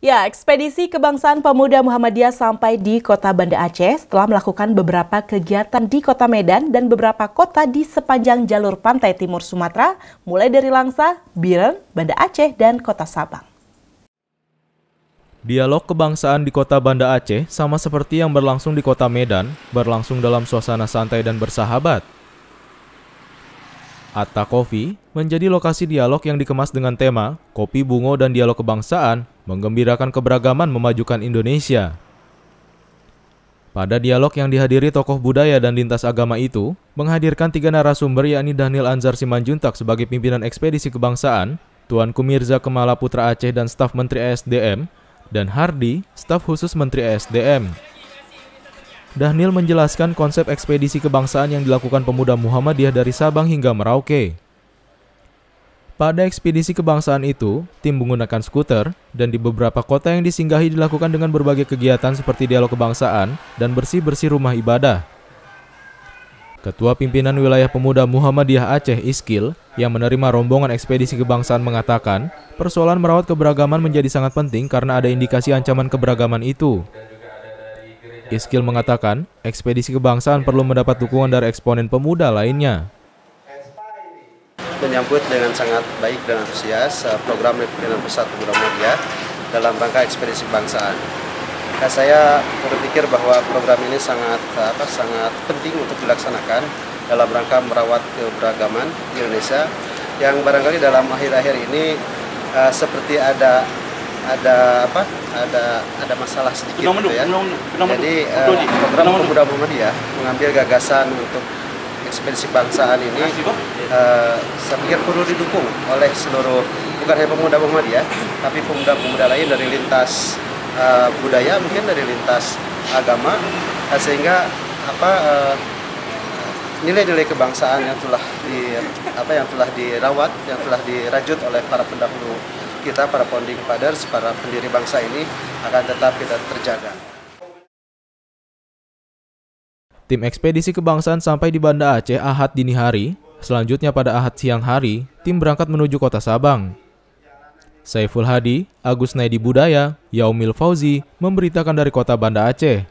Ya, ekspedisi kebangsaan pemuda Muhammadiyah sampai di kota Banda Aceh setelah melakukan beberapa kegiatan di kota Medan dan beberapa kota di sepanjang jalur pantai timur Sumatera, mulai dari Langsa, Biren, Banda Aceh, dan kota Sabang. Dialog kebangsaan di kota Banda Aceh sama seperti yang berlangsung di kota Medan, berlangsung dalam suasana santai dan bersahabat. Atta Coffee menjadi lokasi dialog yang dikemas dengan tema Kopi Bungo dan Dialog Kebangsaan menggembirakan keberagaman memajukan Indonesia. Pada dialog yang dihadiri tokoh budaya dan lintas agama itu, menghadirkan tiga narasumber yakni Daniel Anzar Simanjuntak sebagai pimpinan ekspedisi kebangsaan, Tuanku Mirza Kemala Putra Aceh dan staf Menteri ESDM, dan Hardi, staf khusus Menteri ESDM. Daniel menjelaskan konsep ekspedisi kebangsaan yang dilakukan pemuda Muhammadiyah dari Sabang hingga Merauke. Pada ekspedisi kebangsaan itu, tim menggunakan skuter dan di beberapa kota yang disinggahi dilakukan dengan berbagai kegiatan seperti dialog kebangsaan dan bersih-bersih rumah ibadah. Ketua Pimpinan Wilayah Pemuda Muhammadiyah Aceh Iskil yang menerima rombongan ekspedisi kebangsaan mengatakan, persoalan merawat keberagaman menjadi sangat penting karena ada indikasi ancaman keberagaman itu. Iskil mengatakan, ekspedisi kebangsaan perlu mendapat dukungan dari eksponen pemuda lainnya. Menyambut dengan sangat baik dan antusias eh, program Pimpinan Pusat Muhammadiyah dalam rangka ekspedisi kebangsaan. Nah, saya berpikir bahwa program ini sangat apa, sangat penting untuk dilaksanakan dalam rangka merawat keberagaman di Indonesia yang barangkali dalam akhir-akhir ini uh, seperti ada ada apa? Ada ada masalah sedikit gitu ya. Jadi uh, program pemuda Muhammadiyah mengambil gagasan untuk ekspedisi bangsaan ini. Uh, saya pikir perlu didukung oleh seluruh bukan hanya pemuda Muhammadiyah tapi pemuda-pemuda lain dari lintas uh, budaya mungkin dari lintas agama uh, sehingga apa nilai-nilai uh, kebangsaan yang telah di apa yang telah dirawat yang telah dirajut oleh para pendahulu kita para founding fathers, para pendiri bangsa ini akan tetap kita terjaga. Tim ekspedisi kebangsaan sampai di Banda Aceh Ahad dini hari. Selanjutnya pada Ahad siang hari, tim berangkat menuju kota Sabang. Saiful Hadi, Agus Naidi Budaya, Yaumil Fauzi memberitakan dari kota Banda Aceh.